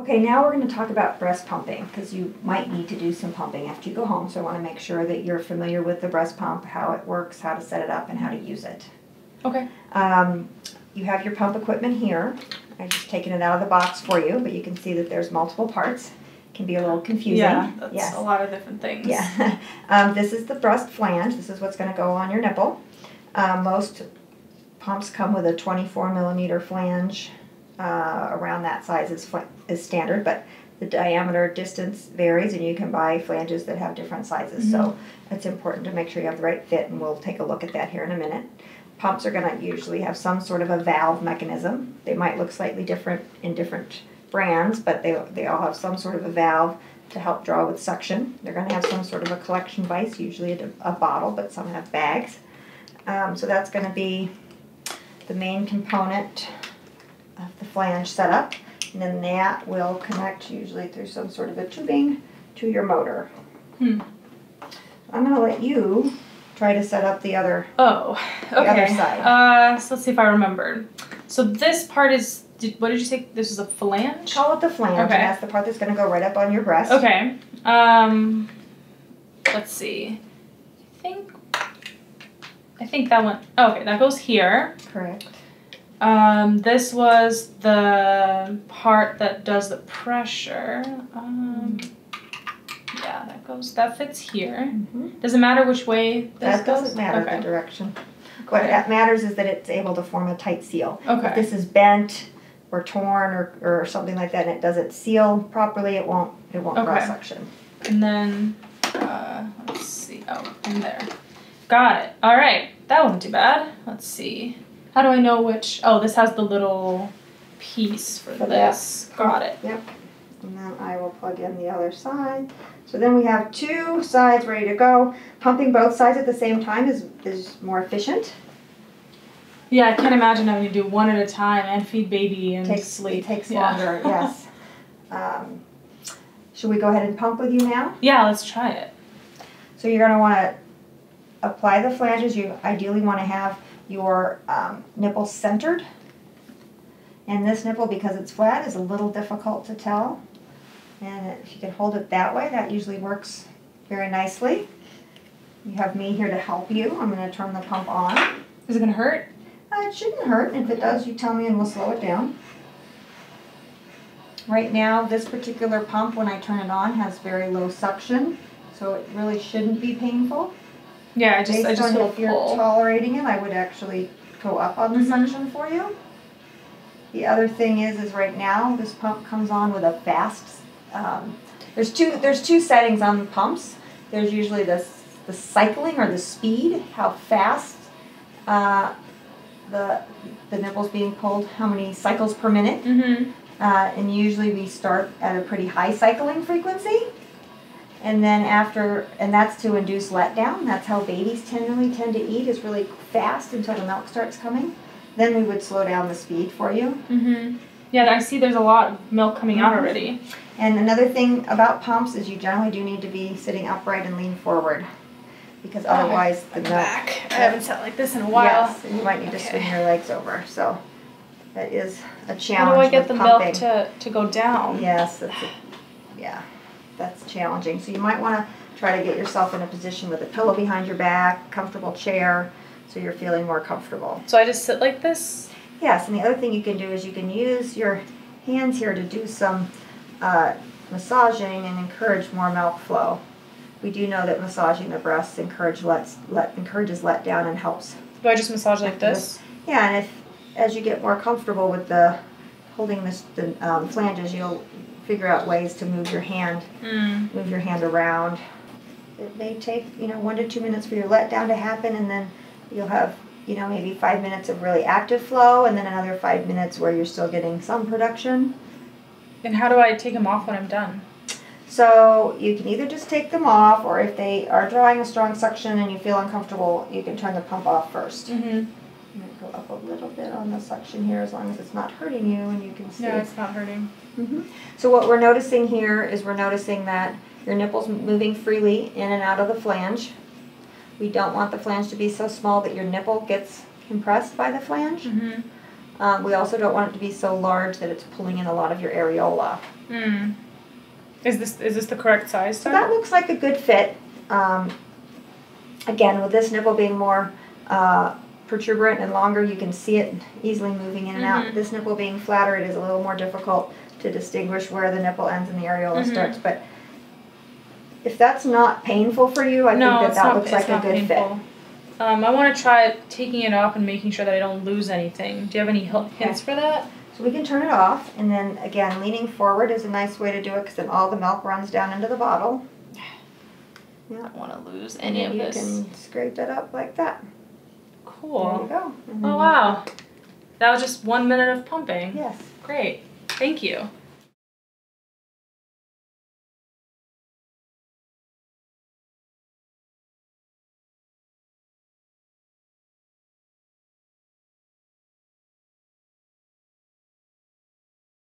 Okay, now we're going to talk about breast pumping because you might need to do some pumping after you go home. So I want to make sure that you're familiar with the breast pump, how it works, how to set it up, and how to use it. Okay. Um, you have your pump equipment here. I've just taken it out of the box for you, but you can see that there's multiple parts. It can be a little confusing. Yeah, that's yes. a lot of different things. Yeah. um, this is the breast flange. This is what's going to go on your nipple. Uh, most pumps come with a 24 millimeter flange. Uh, around that size is, is standard, but the diameter distance varies, and you can buy flanges that have different sizes. Mm-hmm. So it's important to make sure you have the right fit, and we'll take a look at that here in a minute. Pumps are going to usually have some sort of a valve mechanism. They might look slightly different in different brands, but they, they all have some sort of a valve to help draw with suction. They're going to have some sort of a collection device, usually a, a bottle, but some have bags. Um, so that's going to be the main component of the flange setup. And then that will connect usually through some sort of a tubing to your motor. Hmm. I'm going to let you try to set up the other. Oh, okay. The other side. Uh, so let's see if I remember. So this part is. Did, what did you say? This is a flange. Call it the flange. Okay. And that's the part that's going to go right up on your breast. Okay. Um. Let's see. I think. I think that one. Oh, okay, that goes here. Correct. Um, this was the part that does the pressure. Um, yeah, that goes. That fits here. Mm-hmm. Does it matter which way this That goes? doesn't matter Okay. the direction. What that matters is that it's able to form a tight seal. If Okay. this is bent or torn or, or something like that and it doesn't seal properly, it won't it won't Okay. cross section. And then, uh, let's see. Oh, in there. Got it. All right. That wasn't too bad. Let's see. How do I know which? Oh, this has the little piece for, For that. this. Got it. Yep. And then I will plug in the other side. So then we have two sides ready to go. Pumping both sides at the same time is, is more efficient. Yeah, I can't imagine having to do one at a time and feed baby and takes, sleep. It takes Yeah. longer, yes. Um, should we go ahead and pump with you now? Yeah, let's try it. So you're going to want to apply the flanges. You ideally want to have your um, nipple centered. And this nipple, because it's flat, is a little difficult to tell. And if you can hold it that way, that usually works very nicely. You have me here to help you. I'm going to turn the pump on. Is it gonna hurt? Uh, it shouldn't hurt. If it does, you tell me and we'll slow it down. Right now, this particular pump, when I turn it on, has very low suction, so it really shouldn't be painful. Yeah, I just Based I just on if you're pull. tolerating it, I would actually go up on the Mhm. suction for you. The other thing is, is right now this pump comes on with a fast. Um, there's two. There's two settings on the pumps. There's usually the the cycling or the speed, how fast uh, the the nipple's being pulled, how many cycles per minute. Mm-hmm. Uh, and usually we start at a pretty high cycling frequency. And then after, and that's to induce letdown. That's how babies generally tend to eat, is really fast until the milk starts coming. Then we would slow down the speed for you. Mm-hmm. Yeah, I see there's a lot of milk coming out Mhm. already. And another thing about pumps is you generally do need to be sitting upright and lean forward. Because otherwise the milk. back. I haven't sat like this in a while. Yes, and you might need to swing your legs over. So that is a challenge. How do I get the pumping. milk to, to go down? Yes, that's a, yeah, that's challenging. So you might want to try to get yourself in a position with a pillow behind your back, comfortable chair, so you're feeling more comfortable. So I just sit like this? Yes, and the other thing you can do is you can use your hands here to do some uh, massaging and encourage more milk flow. We do know that massaging the breasts encourage let, let encourages letdown and helps Do I just massage like this? yeah, and if as you get more comfortable with the holding this the um, flanges, you'll figure out ways to move your hand, Mm. move your hand around. It may take you know one to two minutes for your letdown to happen, and then you'll have you know maybe five minutes of really active flow, and then another five minutes where you're still getting some production. And how do I take them off when I'm done? So you can either just take them off, or if they are drawing a strong suction and you feel uncomfortable, you can turn the pump off first. Mm-hmm. Go up a little bit on the suction here, as long as it's not hurting you, and you can see. No, it's not hurting. hmm So what we're noticing here is we're noticing that your nipple's moving freely in and out of the flange. We don't want the flange to be so small that your nipple gets compressed by the flange. Mm-hmm. Um, we also don't want it to be so large that it's pulling in a lot of your areola. Hmm. Is this is this the correct size? So that looks like a good fit. Um, again, with this nipple being more uh, protuberant and longer, you can see it easily moving in and out. Mhm. This nipple being flatter, it is a little more difficult to distinguish where the nipple ends and the areola Mhm. starts. But if that's not painful for you, I no, think that that not, looks like a good fit. painful. Um, I want to try taking it off and making sure that I don't lose anything. Do you have any hints for that? So we can turn it off, and then again, leaning forward is a nice way to do it because then all the milk runs down into the bottle. I don't want to lose And any then of you this. can scrape it up like that. There you go. And then Oh wow. That was just one minute of pumping. Yes. Great. Thank you.